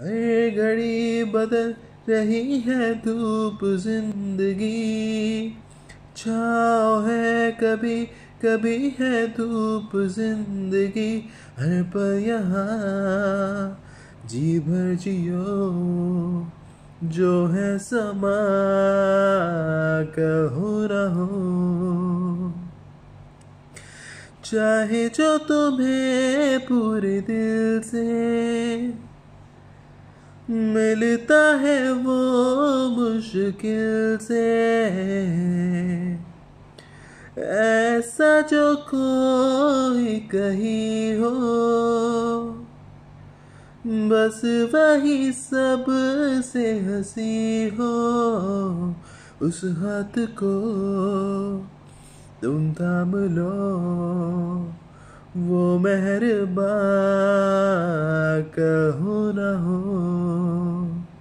हर घड़ी बदल रही है धूप ज़िंदगी। छाओ है कभी कभी है धूप ज़िंदगी। हर पल यहाँ जी भर जियो, जो है समा कहो रहो। चाहे जो तुम्हें पूरे दिल से मिलता है वो मुश्किल से। ऐसा जो कोई कहीं हो, बस वही सबसे हँसी हो उस हाथ को। तुम थाम लो वो मेहरबा कहो ना हो। Oh.